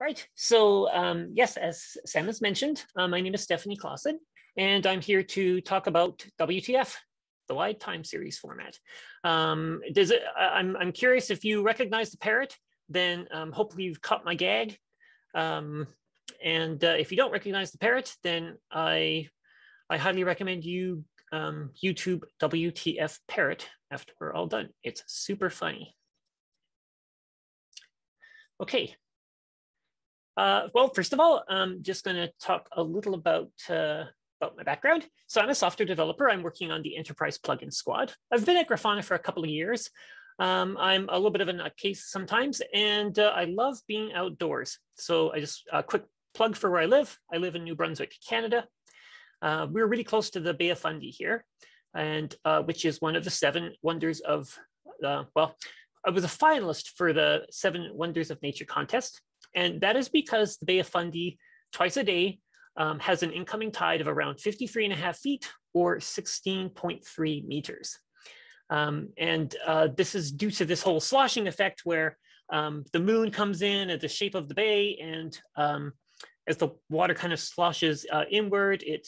Right. So um, yes, as Sam has mentioned, uh, my name is Stephanie Closson, and I'm here to talk about WTF, the wide time series format. Um, does it? I'm I'm curious if you recognize the parrot, then um, hopefully you've caught my gag. Um, and uh, if you don't recognize the parrot, then I I highly recommend you um, YouTube WTF parrot after we're all done. It's super funny. Okay, uh, well, first of all, I'm just going to talk a little about uh, about my background. So I'm a software developer. I'm working on the enterprise plugin squad. I've been at Grafana for a couple of years. Um, I'm a little bit of a nutcase sometimes, and uh, I love being outdoors. So I just a quick plug for where I live. I live in New Brunswick, Canada. Uh, we're really close to the Bay of Fundy here, and uh, which is one of the seven wonders of, uh, well, I was a finalist for the Seven Wonders of Nature contest. And that is because the Bay of Fundy twice a day um, has an incoming tide of around 53 and a half feet or 16.3 meters. Um, and uh, this is due to this whole sloshing effect where um, the moon comes in at the shape of the bay and um, as the water kind of sloshes uh, inward, it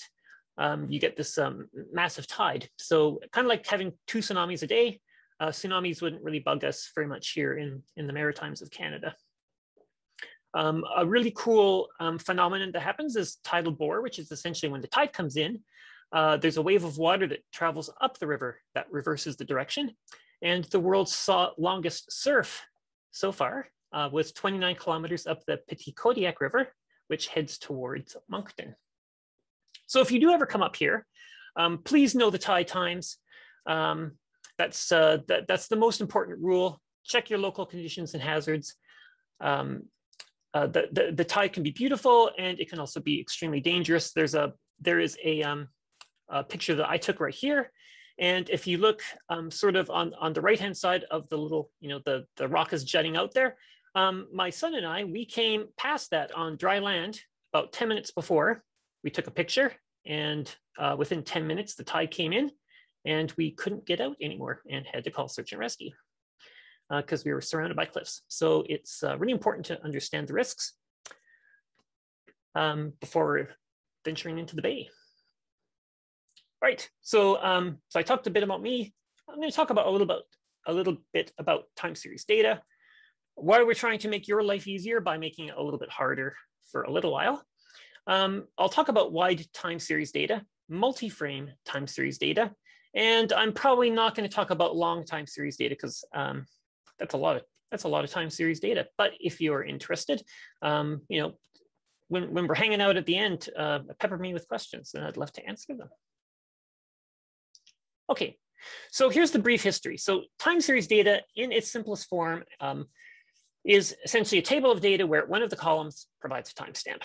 um, you get this um, massive tide. So kind of like having two tsunamis a day, uh, tsunamis wouldn't really bug us very much here in, in the Maritimes of Canada. Um, a really cool um, phenomenon that happens is tidal bore, which is essentially when the tide comes in, uh, there's a wave of water that travels up the river that reverses the direction. And the world's longest surf so far uh, was 29 kilometers up the Petitcodiac River, which heads towards Moncton. So if you do ever come up here, um, please know the tide times. Um, that's, uh, that, that's the most important rule. Check your local conditions and hazards. Um, uh, the, the, the tide can be beautiful and it can also be extremely dangerous. There's a, there is a, um, a picture that I took right here. And if you look um, sort of on, on the right-hand side of the little, you know, the, the rock is jutting out there, um, my son and I, we came past that on dry land about 10 minutes before. We took a picture and uh, within 10 minutes, the tide came in and we couldn't get out anymore and had to call search and rescue because uh, we were surrounded by cliffs. So it's uh, really important to understand the risks um, before venturing into the bay. Right, so, um, so I talked a bit about me. I'm gonna talk about a little bit, a little bit about time series data. Why we're trying to make your life easier by making it a little bit harder for a little while. Um, I'll talk about wide time series data, multi-frame time series data, and I'm probably not going to talk about long time series data because um, that's a lot of that's a lot of time series data. But if you're interested, um, you know, when, when we're hanging out at the end, uh, pepper me with questions and I'd love to answer them. Okay, so here's the brief history. So time series data in its simplest form um, is essentially a table of data where one of the columns provides a timestamp.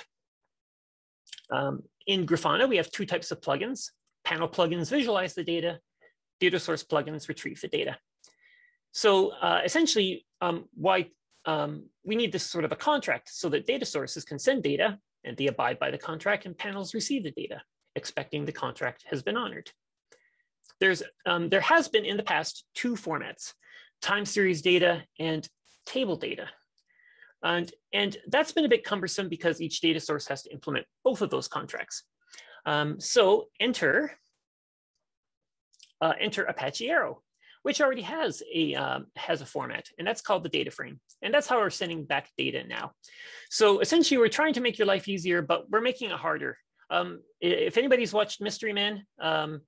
Um, in Grafana, we have two types of plugins. Panel plugins visualize the data, data source plugins retrieve the data. So uh, essentially, um, why um, we need this sort of a contract so that data sources can send data and they abide by the contract and panels receive the data, expecting the contract has been honored. There's, um, there has been in the past two formats, time series data and table data. And, and that's been a bit cumbersome because each data source has to implement both of those contracts. Um, so enter, uh, enter Apache Arrow which already has a um, has a format, and that's called the data frame. And that's how we're sending back data now. So essentially, we're trying to make your life easier, but we're making it harder. Um, if anybody's watched Mystery Men, um,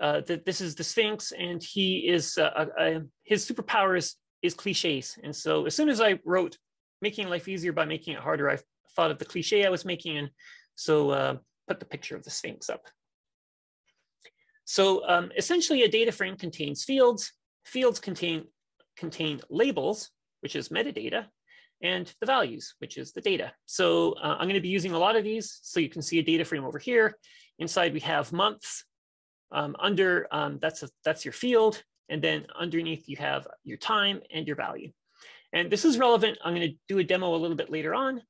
uh, the, this is the Sphinx, and he is uh, uh, his superpower is is cliches. And so as soon as I wrote making life easier by making it harder, I thought of the cliche I was making, and so uh, put the picture of the Sphinx up. So um, essentially a data frame contains fields. Fields contain, contain labels, which is metadata, and the values, which is the data. So uh, I'm going to be using a lot of these. So you can see a data frame over here. Inside we have months. Um, under um, that's a, that's your field, and then underneath you have your time and your value. And this is relevant. I'm going to do a demo a little bit later on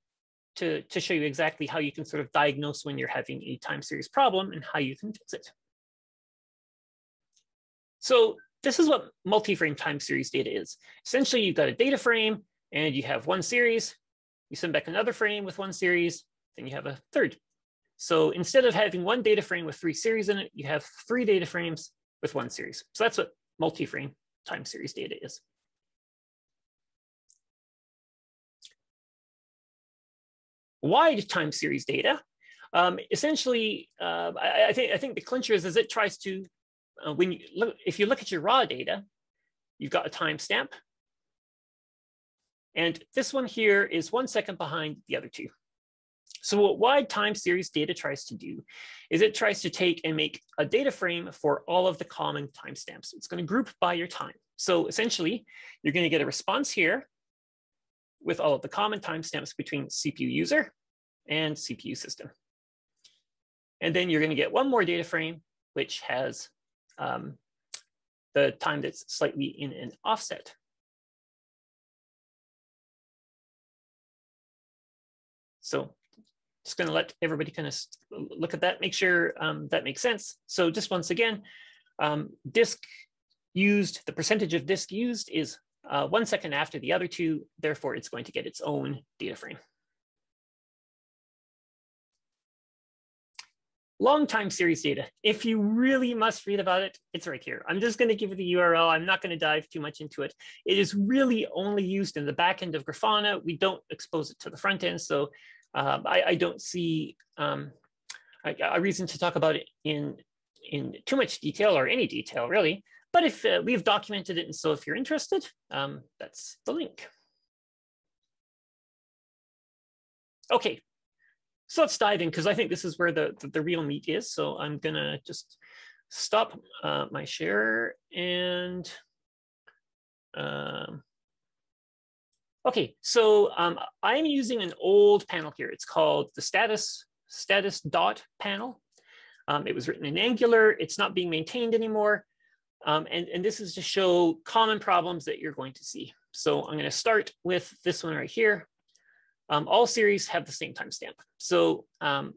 to, to show you exactly how you can sort of diagnose when you're having a time series problem and how you can fix it. So this is what multi-frame time series data is. Essentially, you've got a data frame and you have one series. you send back another frame with one series, then you have a third. So instead of having one data frame with three series in it, you have three data frames with one series. So that's what multi-frame time series data is. Wide time series data, um, essentially, uh, I, I, think I think the clincher is, is it tries to, uh, when you look, if you look at your raw data, you've got a timestamp, and this one here is one second behind the other two. So what wide time series data tries to do is it tries to take and make a data frame for all of the common timestamps. It's going to group by your time. So essentially, you're going to get a response here with all of the common timestamps between CPU user and CPU system. And then you're going to get one more data frame, which has um, the time that's slightly in an offset. So just going to let everybody kind of look at that, make sure um, that makes sense. So just once again, um, disk used, the percentage of disk used is uh, one second after the other two, therefore it's going to get its own data frame. Long time series data. If you really must read about it, it's right here. I'm just going to give you the URL. I'm not going to dive too much into it. It is really only used in the back end of Grafana. We don't expose it to the front end. So um, I, I, don't see um, a, a, reason to talk about it in, in too much detail or any detail really. But if uh, we've documented it, and so if you're interested, um, that's the link. Okay, so let's dive in because I think this is where the, the, the, real meat is. So I'm gonna just stop uh, my share and um, Okay, so um, I'm using an old panel here. It's called the status, status dot panel. Um, it was written in Angular. It's not being maintained anymore. Um, and, and this is to show common problems that you're going to see. So I'm going to start with this one right here. Um, all series have the same timestamp. So, um,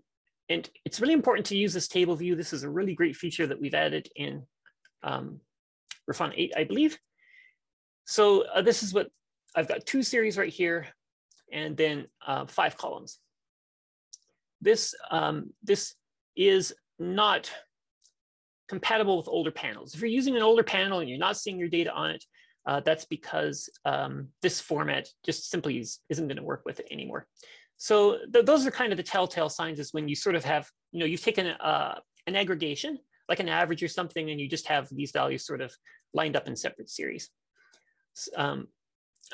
and it's really important to use this table view. This is a really great feature that we've added in um, Grafana 8, I believe. So uh, this is what I've got two series right here and then uh, five columns. This, um, this is not compatible with older panels. If you're using an older panel and you're not seeing your data on it, uh, that's because um, this format just simply is, isn't going to work with it anymore. So th those are kind of the telltale signs is when you sort of have, you know, you've taken uh, an aggregation, like an average or something, and you just have these values sort of lined up in separate series. Um,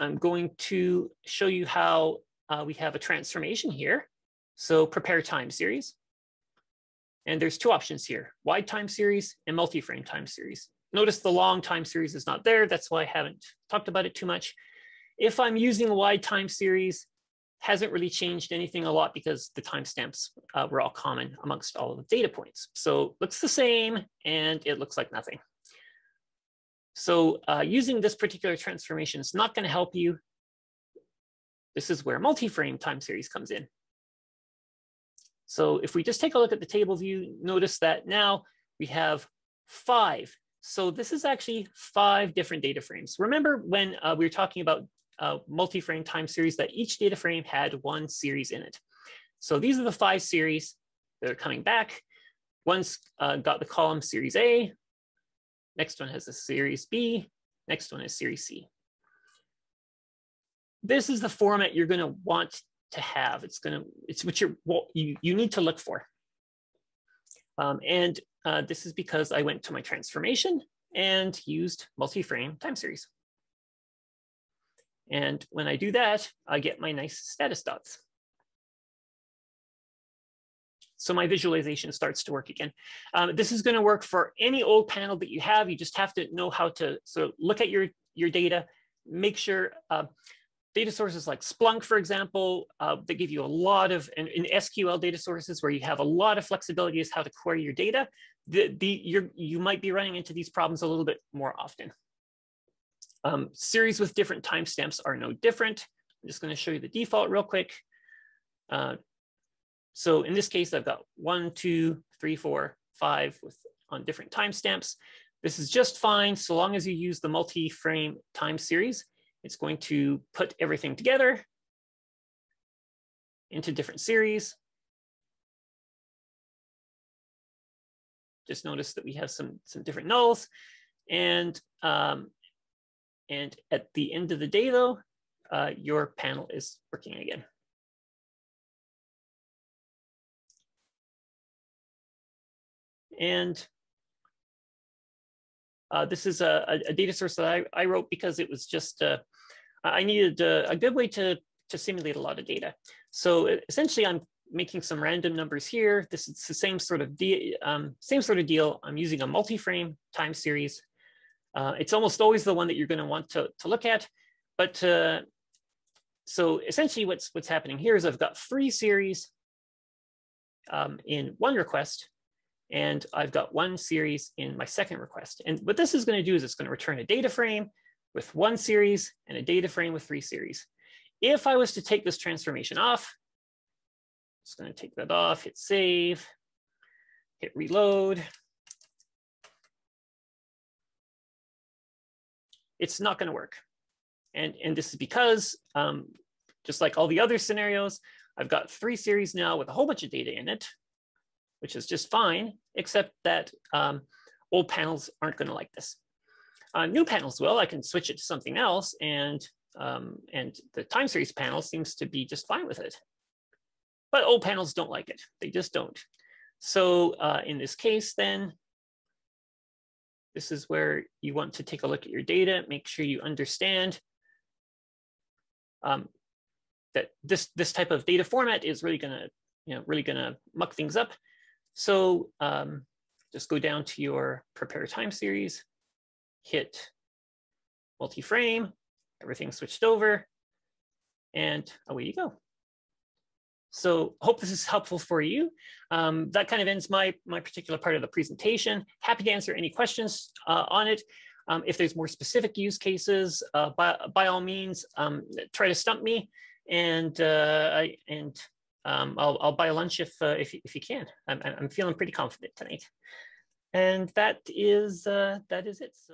I'm going to show you how uh, we have a transformation here. So prepare time series. And there's two options here, wide time series and multi-frame time series. Notice the long time series is not there. That's why I haven't talked about it too much. If I'm using a wide time series, hasn't really changed anything a lot because the timestamps uh, were all common amongst all of the data points. So looks the same and it looks like nothing. So uh, using this particular transformation is not going to help you. This is where multi-frame time series comes in. So if we just take a look at the table view, notice that now we have five. So this is actually five different data frames. Remember when uh, we were talking about uh, multi-frame time series that each data frame had one series in it. So these are the five series that are coming back. One's uh, got the column series A, Next one has a series B. Next one is series C. This is the format you're going to want to have. It's going to, it's what you're, what you, you need to look for. Um, and uh, this is because I went to my transformation and used multi-frame time series. And when I do that, I get my nice status dots. So my visualization starts to work again. Um, this is going to work for any old panel that you have. You just have to know how to sort of look at your, your data, make sure uh, data sources like Splunk, for example, uh, they give you a lot of, in, SQL data sources where you have a lot of flexibility as how to query your data, the, the, you're, you might be running into these problems a little bit more often. Um, series with different timestamps are no different. I'm just going to show you the default real quick. Uh, so in this case, I've got one, two, three, four, five with on different timestamps. This is just fine so long as you use the multi-frame time series. It's going to put everything together into different series. Just notice that we have some, some different nulls. And, um, and at the end of the day, though, uh, your panel is working again. And uh, this is a, a, data source that I, I, wrote because it was just, uh, I needed a, a, good way to, to simulate a lot of data. So essentially I'm making some random numbers here. This is the same sort of, um, same sort of deal. I'm using a multi-frame time series. Uh, it's almost always the one that you're gonna want to, to look at. But uh, so essentially what's, what's happening here is I've got three series um, in one request and I've got one series in my second request. And what this is going to do is it's going to return a data frame with one series and a data frame with three series. If I was to take this transformation off, just going to take that off, hit save, hit reload. It's not going to work. And, and this is because, um, just like all the other scenarios, I've got three series now with a whole bunch of data in it which is just fine, except that um, old panels aren't going to like this. Uh, new panels will. I can switch it to something else, and um, and the time series panel seems to be just fine with it. But old panels don't like it. They just don't. So uh, in this case, then, this is where you want to take a look at your data, make sure you understand um, that this, this type of data format is really gonna, you know, really gonna muck things up. So um, just go down to your prepare time series, hit multi-frame, everything switched over, and away you go. So hope this is helpful for you. Um, that kind of ends my, my particular part of the presentation. Happy to answer any questions uh, on it. Um, if there's more specific use cases, uh, by, by all means, um, try to stump me and, uh, I, and um, I'll, I'll buy lunch if, uh, if, if you can. I'm, I'm feeling pretty confident tonight. And that is, uh, that is it. So.